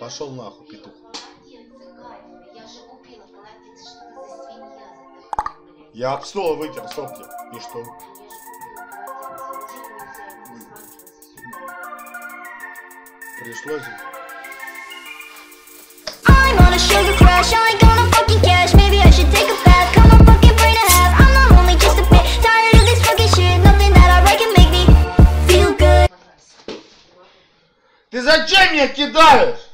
Пошел нахуй, петух. Я об стол вытер, сопли. И что? Пришлось. I'm on a sugar crash, I got Ты зачем меня кидаешь?